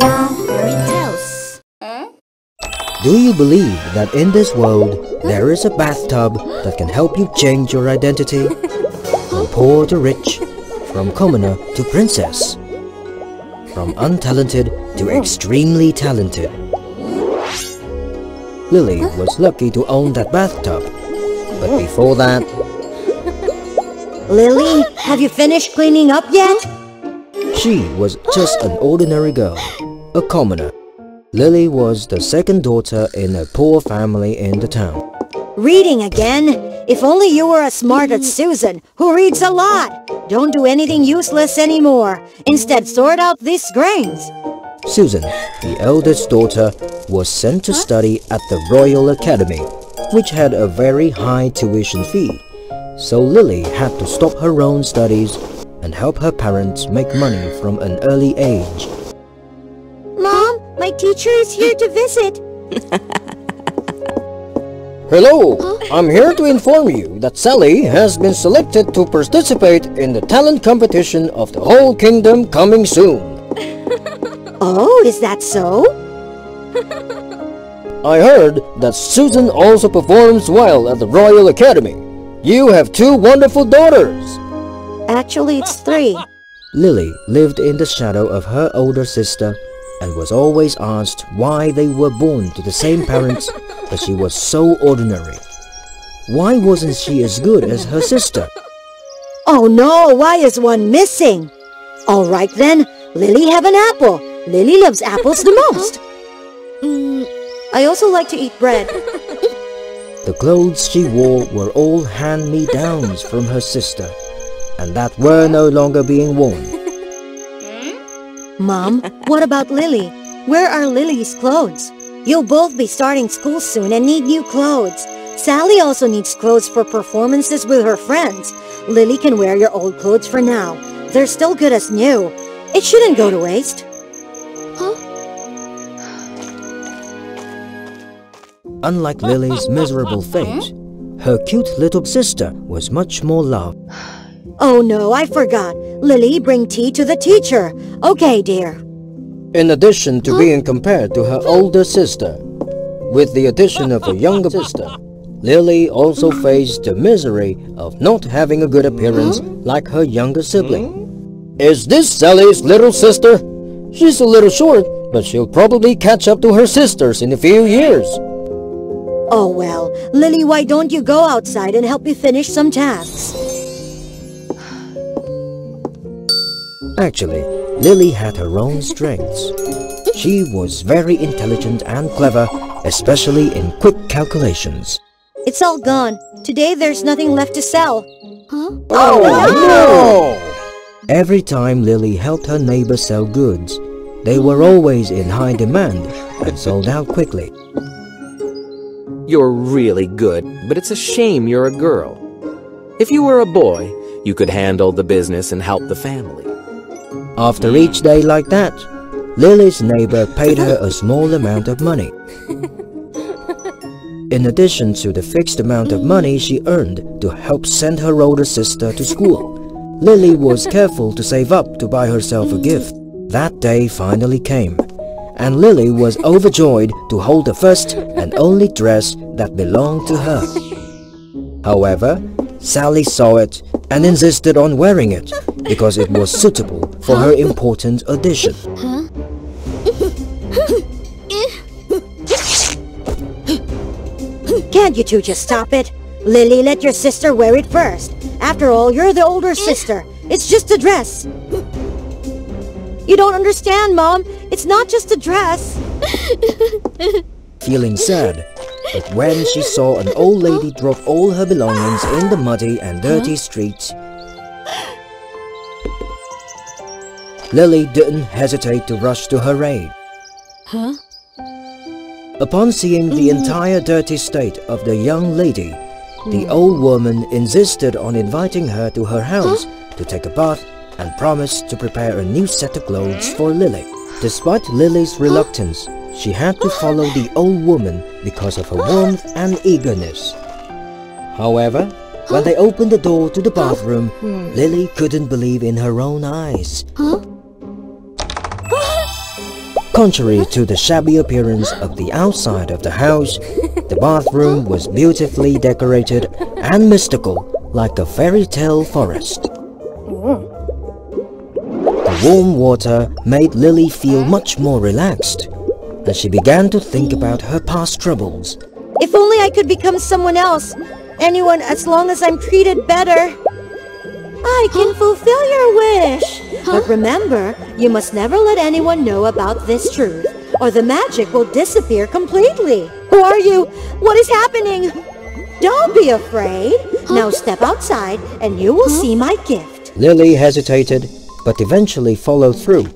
Now, fairy tales. Do you believe that in this world there is a bathtub that can help you change your identity? From poor to rich, from commoner to princess, from untalented to extremely talented. Lily was lucky to own that bathtub, but before that, Lily, have you finished cleaning up yet? she was just an ordinary girl, a commoner. Lily was the second daughter in a poor family in the town. Reading again? If only you were as smart as Susan, who reads a lot. Don't do anything useless anymore. Instead, sort out these grains. Susan, the eldest daughter, was sent to study at the Royal Academy, which had a very high tuition fee. So Lily had to stop her own studies and help her parents make money from an early age. My teacher is here to visit. Hello, I'm here to inform you that Sally has been selected to participate in the talent competition of the whole kingdom coming soon. Oh, is that so? I heard that Susan also performs well at the Royal Academy. You have two wonderful daughters. Actually, it's three. Lily lived in the shadow of her older sister and was always asked why they were born to the same parents but she was so ordinary. Why wasn't she as good as her sister? Oh no, why is one missing? All right then, Lily have an apple. Lily loves apples the most. Mm, I also like to eat bread. The clothes she wore were all hand-me-downs from her sister and that were no longer being worn. Mom, what about Lily? Where are Lily's clothes? You'll both be starting school soon and need new clothes. Sally also needs clothes for performances with her friends. Lily can wear your old clothes for now. They're still good as new. It shouldn't go to waste. Huh? Unlike Lily's miserable fate, her cute little sister was much more loved. Oh no, I forgot. Lily, bring tea to the teacher. Okay, dear. In addition to being compared to her older sister, with the addition of a younger sister, Lily also faced the misery of not having a good appearance like her younger hmm? sibling. Is this Sally's little sister? She's a little short, but she'll probably catch up to her sisters in a few years. Oh well, Lily, why don't you go outside and help me finish some tasks? Actually, Lily had her own strengths. She was very intelligent and clever, especially in quick calculations. It's all gone. Today there's nothing left to sell. Huh? Oh, oh no! Every time Lily helped her neighbor sell goods, they were always in high demand and sold out quickly. You're really good, but it's a shame you're a girl. If you were a boy, you could handle the business and help the family. After each day like that, Lily's neighbor paid her a small amount of money. In addition to the fixed amount of money she earned to help send her older sister to school, Lily was careful to save up to buy herself a gift. That day finally came, and Lily was overjoyed to hold the first and only dress that belonged to her. However, Sally saw it and insisted on wearing it because it was suitable for her important audition. Can't you two just stop it? Lily, let your sister wear it first. After all, you're the older eh? sister. It's just a dress. You don't understand, Mom. It's not just a dress. Feeling sad, but when she saw an old lady drop all her belongings in the muddy and dirty streets, Lily didn't hesitate to rush to her aid. Upon seeing the mm-hmm. entire dirty state of the young lady, the hmm. old woman insisted on inviting her to her house to take a bath and promised to prepare a new set of clothes for Lily. Despite Lily's reluctance, she had to follow the old woman because of her warmth and eagerness. However, when they opened the door to the bathroom, Contrary to the shabby appearance of the outside of the house, the bathroom was beautifully decorated and mystical like a fairy tale forest. The warm water made Lily feel much more relaxed, and she began to think about her past troubles. If only I could become someone else. Anyone as long as I'm treated better. I can fulfill your wish. But remember, you must never let anyone know about this truth, or the magic will disappear completely. Who are you? What is happening? Don't be afraid. Now step outside and you will see my gift. Lily hesitated, but eventually followed through,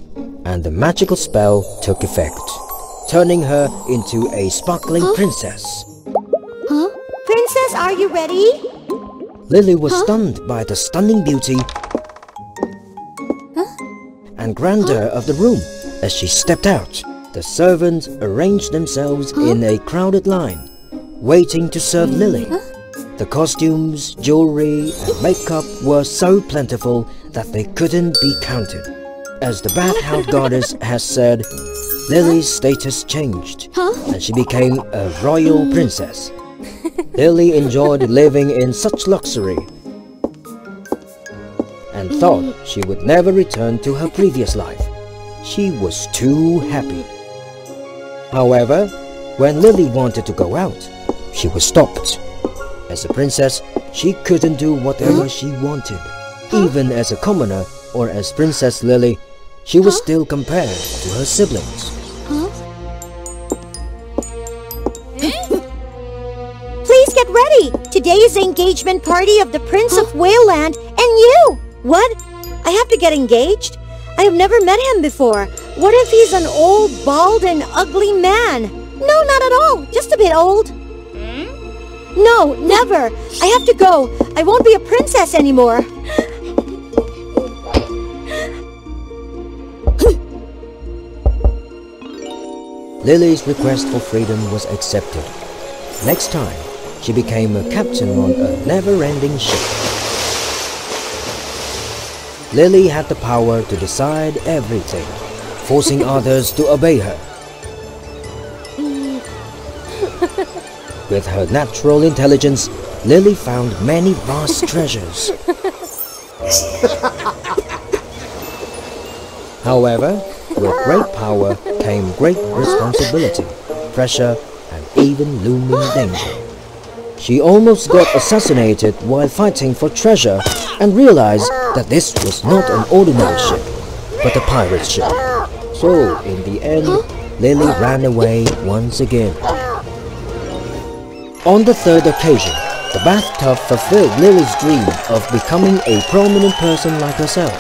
and the magical spell took effect, turning her into a sparkling princess. Huh? Princess, are you ready? Lily was stunned by the stunning beauty and grandeur of the room as she stepped out. The servants arranged themselves in a crowded line, waiting to serve hmm? Lily. The costumes, jewelry, and makeup were so plentiful that they couldn't be counted. As the bathhouse goddess has said, Lily's status changed, and she became a royal hmm. princess. Lily enjoyed living in such luxury and thought she would never return to her previous life. She was too happy. However, when Lily wanted to go out, she was stopped. As a princess, she couldn't do whatever she wanted. Even as a commoner or as Princess Lily, she was still compared to her siblings. Please get ready. Today is the engagement party of the Prince of Whaleland and you. What? I have to get engaged? I have never met him before. What if he's an old, bald, and ugly man? No, not at all. Just a bit old. Hmm? No, never. I have to go. I won't be a princess anymore. Lily's request for freedom was accepted. Next time, she became a captain on a never-ending ship. Lily had the power to decide everything, forcing others to obey her. With her natural intelligence, Lily found many vast treasures. However, with great power came great responsibility, pressure, and even looming danger. She almost got assassinated while fighting for treasure and realized that this was not an ordinary ship, but a pirate ship. So, in the end, Lily ran away once again. On the third occasion, the bathtub fulfilled Lily's dream of becoming a prominent person like herself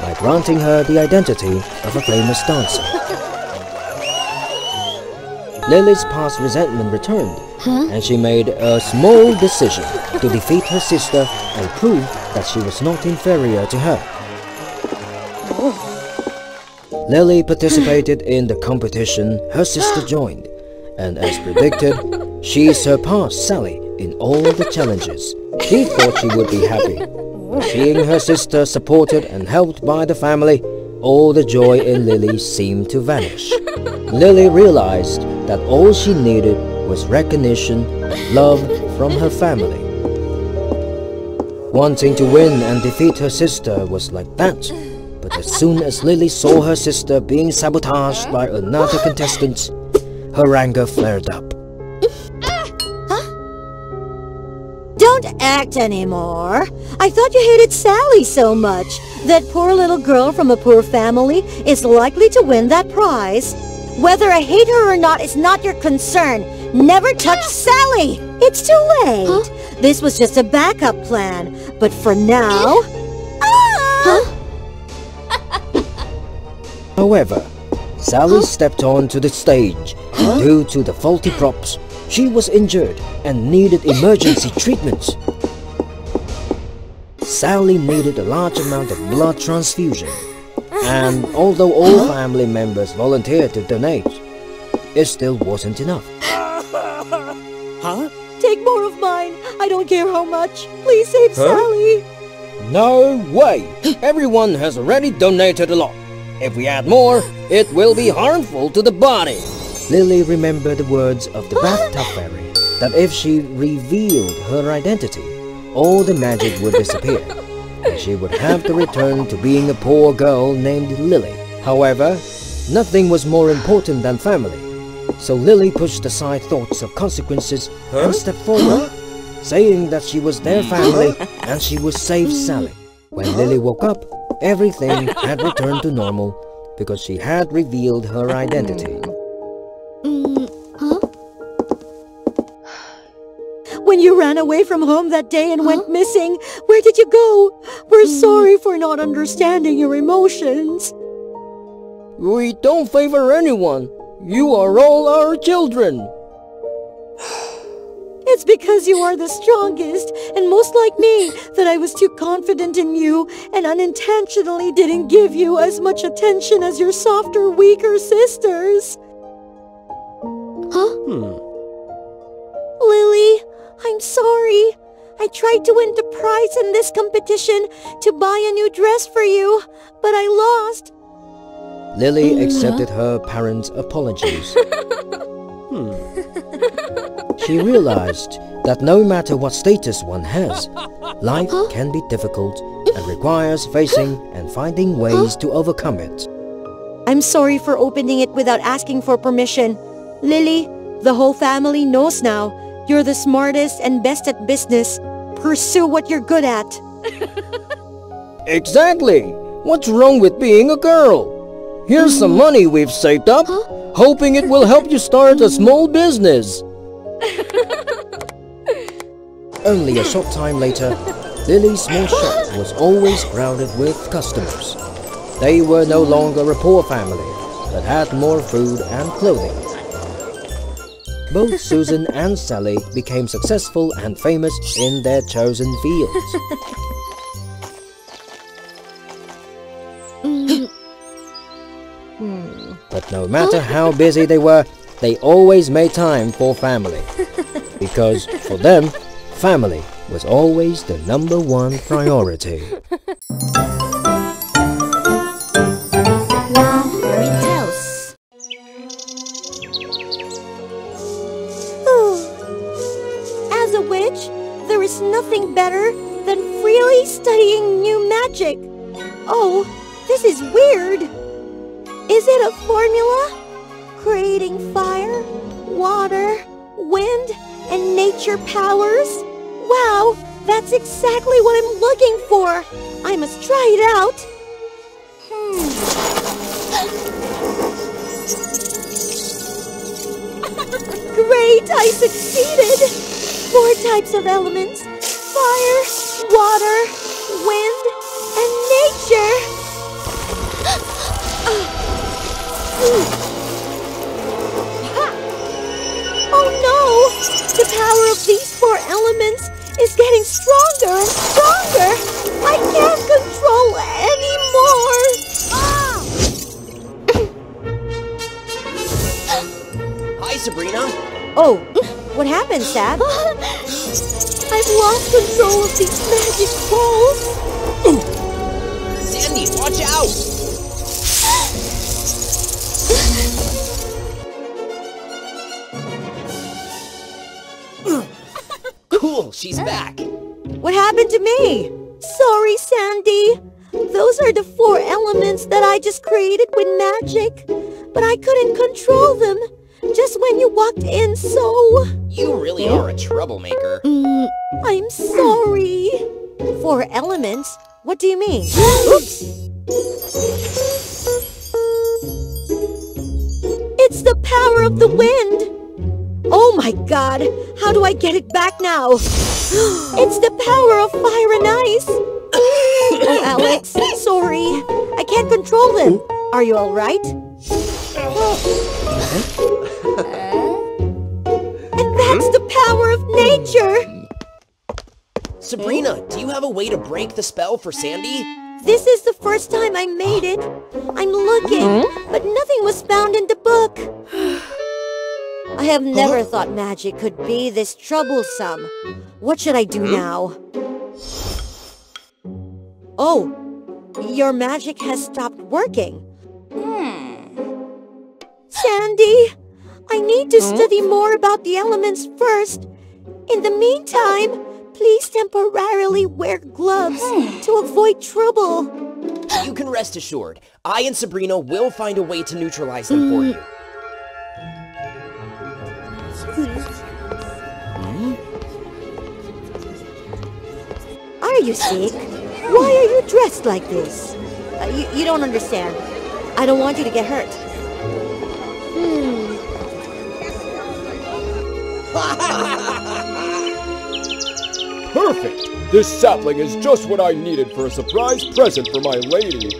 by granting her the identity of a famous dancer. Lily's past resentment returned, and she made a small decision to defeat her sister and prove that she was not inferior to her. Lily participated in the competition her sister joined, and as predicted, she surpassed Sally in all the challenges. She thought she would be happy. Seeing her sister supported and helped by the family, all the joy in Lily seemed to vanish. Lily realized that all she needed was recognition love from her family. Wanting to win and defeat her sister was like that, but as soon as Lily saw her sister being sabotaged by another contestant, her anger flared up. Don't act anymore. I thought you hated Sally so much. That poor little girl from a poor family is likely to win that prize. Whether I hate her or not is not your concern. Never touch Sally! It's too late. This was just a backup plan. But for now... Ah! However, Sally stepped onto the stage. and Due to the faulty props, she was injured and needed emergency treatment. Sally needed a large amount of blood transfusion. And although all family members volunteered to donate, it still wasn't enough. Care how much. Please save Sally. No way! Everyone has already donated a lot. If we add more, it will be harmful to the body. Lily remembered the words of the bathtub fairy that if she revealed her identity, all the magic would disappear, and she would have to return to being a poor girl named Lily. However, nothing was more important than family, so Lily pushed aside thoughts of consequences and stepped forward, saying that she was their family and she would save Sally. When Lily woke up, everything had returned to normal because she had revealed her identity. When you ran away from home that day and went missing, where did you go? We're sorry for not understanding your emotions. We don't favor anyone. You are all our children. It's because you are the strongest and most like me that I was too confident in you and unintentionally didn't give you as much attention as your softer, weaker sisters. Huh? Hmm. Lily, I'm sorry. I tried to win the prize in this competition to buy a new dress for you, but I lost. Lily accepted her parents' apologies. Hmm. She realized that no matter what status one has, life uh-huh. can be difficult and requires facing and finding uh-huh. ways to overcome it. I'm sorry for opening it without asking for permission. Lily, the whole family knows now. You're the smartest and best at business. Pursue what you're good at. Exactly! What's wrong with being a girl? Here's some mm-hmm. money we've saved up, hoping it will help you start a small business. Only a short time later, Lily's small shop was always crowded with customers. They were no longer a poor family, but had more food and clothing. Both Susan and Sally became successful and famous in their chosen fields. But no matter how busy they were, they always made time for family. Because for them, family was always the number one priority. Fairy Tales. As a witch, there is nothing better than freely studying new magic. Oh, this is weird. Is it a formula? Creating fire, water, wind, and nature powers? Wow, that's exactly what I'm looking for. I must try it out. Hmm. Great, I succeeded! Four types of elements. Fire, water, wind, and nature. Power of these four elements is getting stronger and stronger! I can't control anymore! Hi, Sabrina. Oh, what happened, Sab? I've lost control of these magic balls! Sandy, watch out! She's back. What happened to me? Sorry, Sandy. Those are the four elements that I just created with magic. But I couldn't control them. Just when you walked in, so... You really are a troublemaker. Mm, I'm sorry. Four elements? What do you mean? Oops. It's the power of the wind. Oh my god, how do I get it back now? It's the power of fire and ice. oh, Alex, sorry. I can't control them. Are you all right? and that's the power of nature. Sabrina, do you have a way to break the spell for Sandy? This is the first time I made it. I'm looking, mm-hmm. but nothing was found in the book. I have never thought magic could be this troublesome. What should I do hmm? now? Oh, your magic has stopped working. Hmm. Sandy, I need to study more about the elements first. In the meantime, please temporarily wear gloves hmm. to avoid trouble. You can rest assured, I and Sabrina will find a way to neutralize them for you. You sick? Why are you dressed like this? Uh, you, you don't understand. I don't want you to get hurt. Perfect! This sapling is just what I needed for a surprise present for my lady.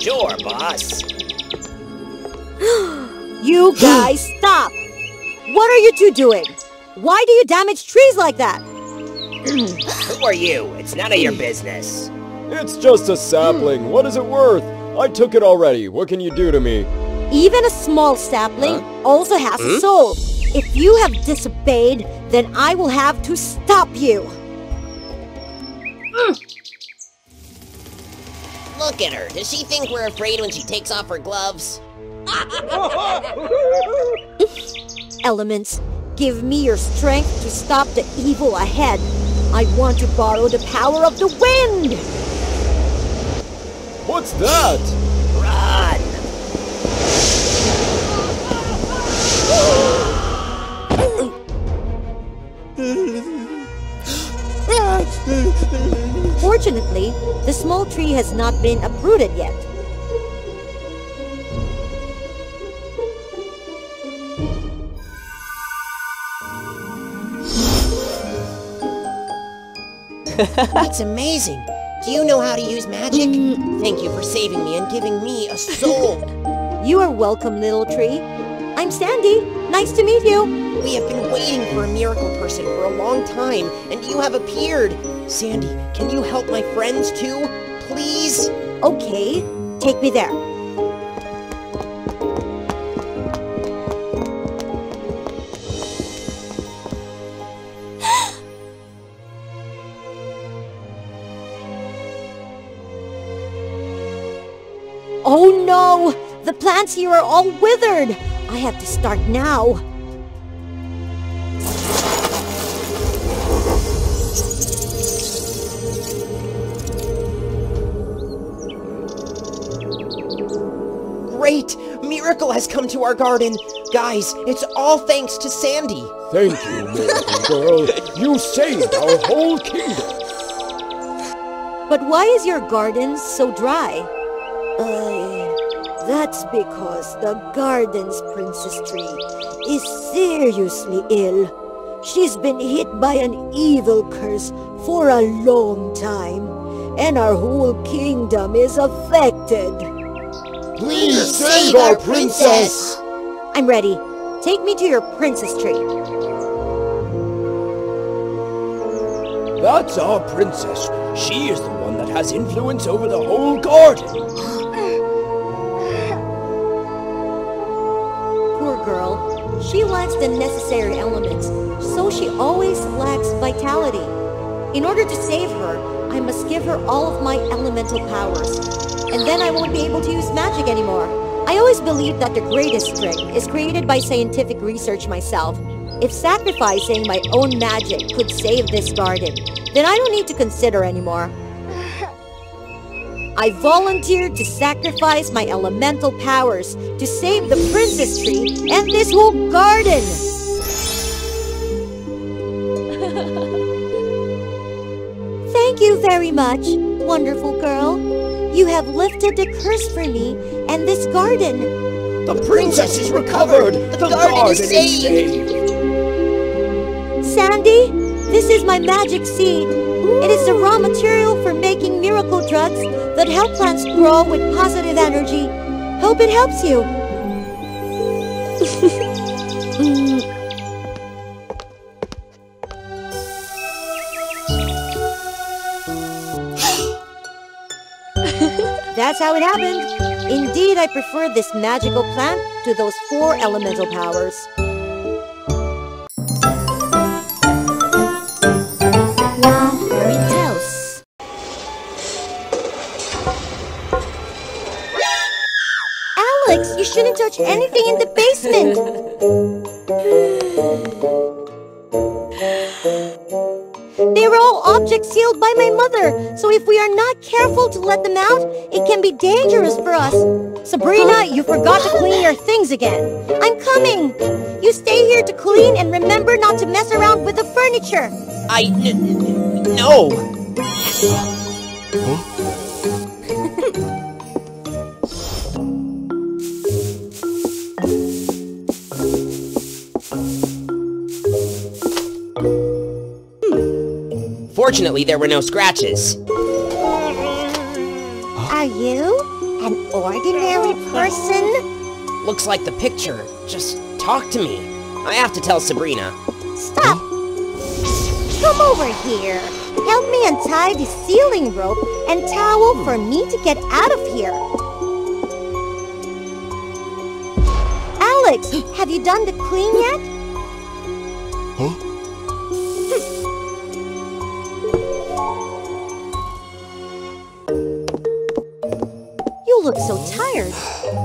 Sure, boss. You guys, stop! What are you two doing? Why do you damage trees like that? Who are you? It's none of your hmm. business. It's just a sapling. Hmm. What is it worth? I took it already. What can you do to me? Even a small sapling also has a hmm? soul. If you have disobeyed, then I will have to stop you. Look at her. Does she think we're afraid when she takes off her gloves? Elements, give me your strength to stop the evil ahead. I want to borrow the power of the wind! What's that? Run! Fortunately, the small tree has not been uprooted yet. It's amazing. Do you know how to use magic? Mm. Thank you for saving me and giving me a soul. You are welcome, little tree. I'm Sandy. Nice to meet you. We have been waiting for a miracle person for a long time, and you have appeared. Sandy, can you help my friends too? Please? Okay, take me there. Plants here are all withered! I have to start now. Great! Miracle has come to our garden. Guys, it's all thanks to Sandy. Thank you, miracle girl. You saved our whole kingdom. But why is your garden so dry? That's because the garden's princess tree is seriously ill. She's been hit by an evil curse for a long time, and our whole kingdom is affected. Please save our princess. I'm ready. Take me to your princess tree. That's our princess. She is the one that has influence over the whole garden. Girl. She lacks the necessary elements, so she always lacks vitality. In order to save her, I must give her all of my elemental powers. And then I won't be able to use magic anymore. I always believed that the greatest strength is created by scientific research myself. If sacrificing my own magic could save this garden, then I don't need to consider anymore. I volunteered to sacrifice my elemental powers to save the princess tree and this whole garden. Thank you very much, wonderful girl. You have lifted the curse for me and this garden. The princess is recovered. The, garden is saved. saved. Sandy, this is my magic seed. It is the raw material for making miracle drugs that help plants grow with positive energy. Hope it helps you. That's how it happened. Indeed, I prefer this magical plant to those four elemental powers. Touch anything in the basement. They were all objects sealed by my mother, so if we are not careful to let them out, it can be dangerous for us. Sabrina, you forgot to clean your things again. I'm coming. You stay here to clean and remember not to mess around with the furniture. I. N- n- Fortunately, there were no scratches. Are you an ordinary person? Looks like the picture. Just talk to me. I have to tell Sabrina. Stop! Come over here. Help me untie the ceiling rope and towel for me to get out of here. Alex, have you done the clean yet?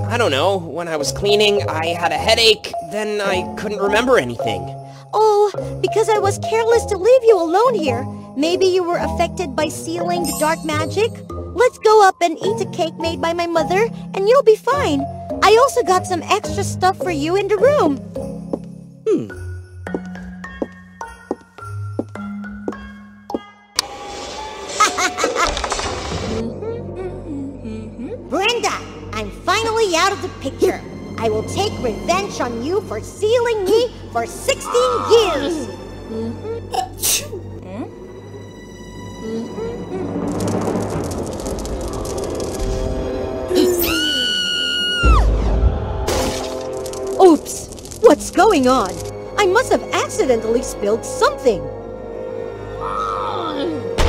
I don't know. When I was cleaning, I had a headache. Then I couldn't remember anything. Oh, because I was careless to leave you alone here. Maybe you were affected by sealing the dark magic? Let's go up and eat a cake made by my mother, and you'll be fine. I also got some extra stuff for you in the room. Brenda, Out of the picture. I will take revenge on you for sealing me for 16 years. Oops! What's going on? I must have accidentally spilled something.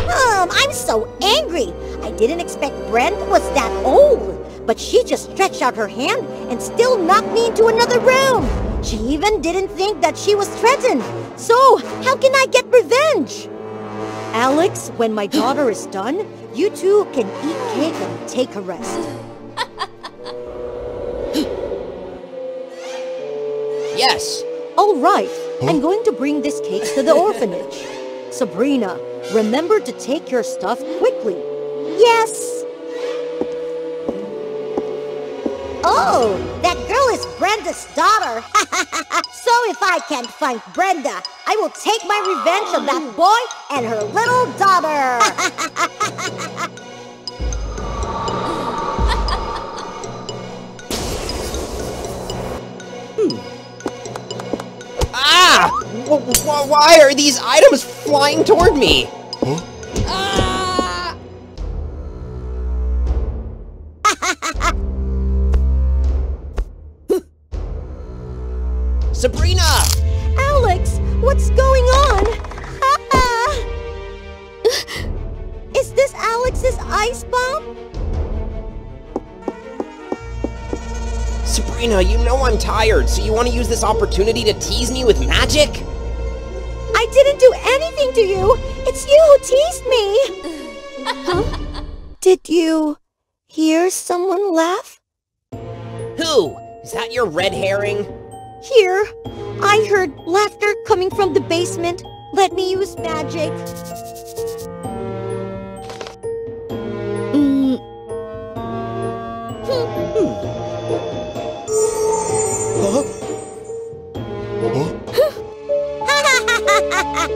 Mom, I'm so angry. I didn't expect Brenda was that old. But she just stretched out her hand and still knocked me into another room. She even didn't think that she was threatened. So, how can I get revenge? Alex, when my daughter is done, you two can eat cake and take a rest. Yes. All right, I'm going to bring this cake to the orphanage. Sabrina, remember to take your stuff quickly. Yes. Oh, that girl is Brenda's daughter. so if I can't find Brenda, I will take my revenge on that boy and her little daughter. Ah! W- w- why are these items flying toward me? Sabrina! Alex, what's going on? is this Alex's ice bomb? Sabrina, you know I'm tired, so you want to use this opportunity to tease me with magic? I didn't do anything to you. It's you who teased me. huh? Did you hear someone laugh? Who? Is that your red herring? Here. I heard laughter coming from the basement. Let me use magic. Mm.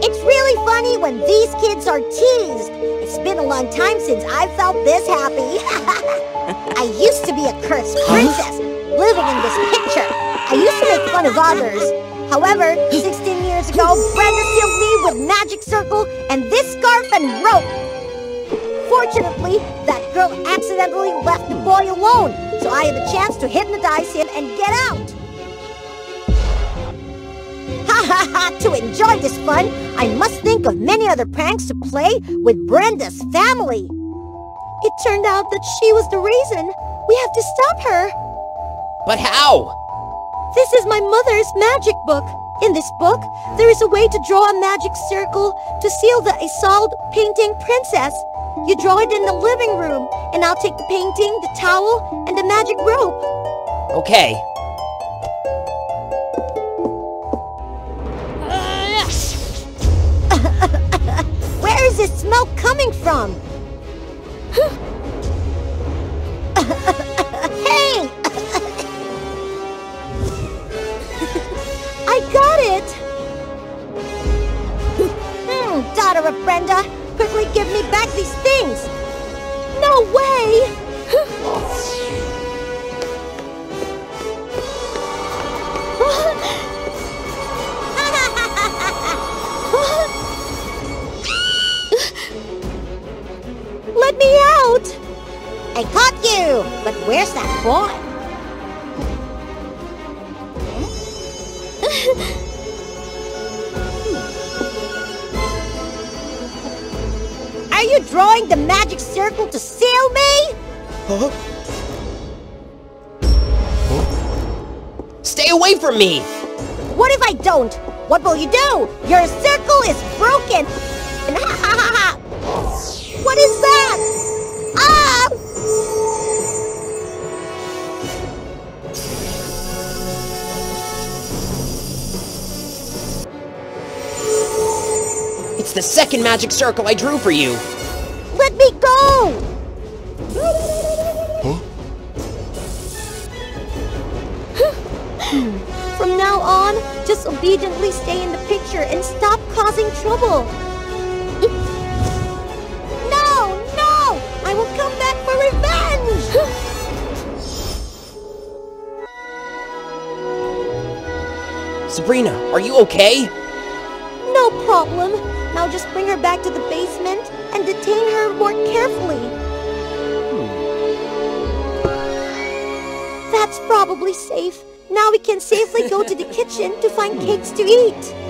it's really funny when these kids are teased. It's been a long time since I felt this happy. I used to be a cursed princess, living in this picture. I used to make fun of others. However, 16 years ago, Brenda sealed me with magic circle and this scarf and rope. Fortunately, that girl accidentally left the boy alone, so I had a chance to hypnotize him and get out. Ha ha ha! To enjoy this fun, I must think of many other pranks to play with Brenda's family. It turned out that she was the reason. We have to stop her. But how? This is my mother's magic book. In this book, there is a way to draw a magic circle to seal the Isolde painting princess. You draw it in the living room, and I'll take the painting, the towel, and the magic rope. Okay. Where is this smoke coming from? of Brenda, quickly give me back these things! No way! Let me out! I caught you! But where's that boy? Are you drawing the magic circle to seal me? Stay away from me! What if I don't? What will you do? Your circle is broken! And ha ha ha ha! What is the second magic circle I drew for you. Let me go! From now on, just obediently stay in the picture and stop causing trouble. No, no! I will come back for revenge! Sabrina, are you okay? No problem. Now just bring her back to the basement and detain her more carefully. Hmm. That's probably safe. Now we can safely go to the kitchen to find hmm. cakes to eat.